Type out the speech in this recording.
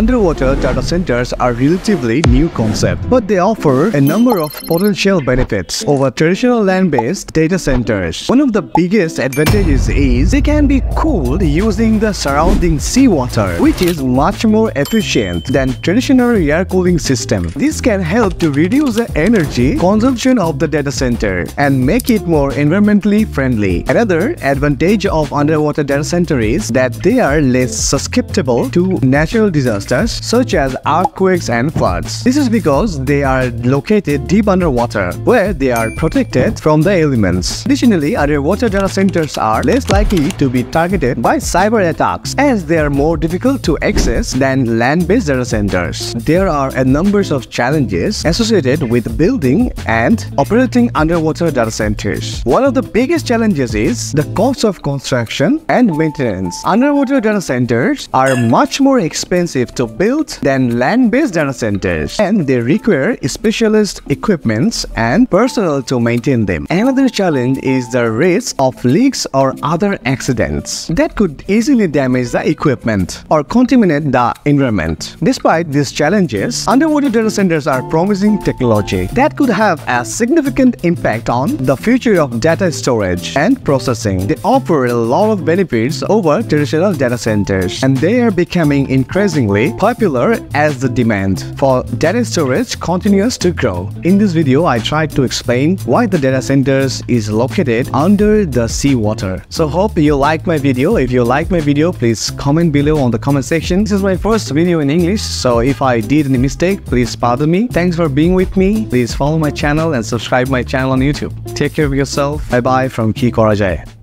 underwater data centers are relatively new concept, but they offer a number of potential benefits over traditional land-based data centers. One of the biggest advantages is they can be cooled using the surrounding seawater, which is much more efficient than traditional air cooling system. This can help to reduce the energy consumption of the data center and make it more environmentally friendly. Another advantage of underwater data center is that they are less susceptible to natural disasters such as earthquakes and floods. This is because they are located deep underwater, where they are protected from the elements. Additionally, underwater data centers are less likely to be targeted by cyber attacks as they are more difficult to access than land-based data centers. There are a number of challenges associated with building and operating underwater data centers. One of the biggest challenges is the cost of construction and maintenance. Underwater data centers are much more expensive to build than land-based data centers and they require specialist equipments and personnel to maintain them. Another challenge is the risk of leaks or other accidents that could easily damage the equipment or contaminate the environment. Despite these challenges, underwater data centers are promising technology that could have a significant impact on the future of data storage and processing. They offer a lot of benefits over traditional data centers and they are becoming increasingly popular as the demand for data storage continues to grow. In this video, I tried to explain why the data centers is located under the seawater. So hope you like my video. If you like my video, please comment below on the comment section. This is my first video in English, so if I did any mistake, please pardon me. Thanks for being with me. Please follow my channel and subscribe my channel on YouTube. Take care of yourself. Bye bye from Ki kora Jay.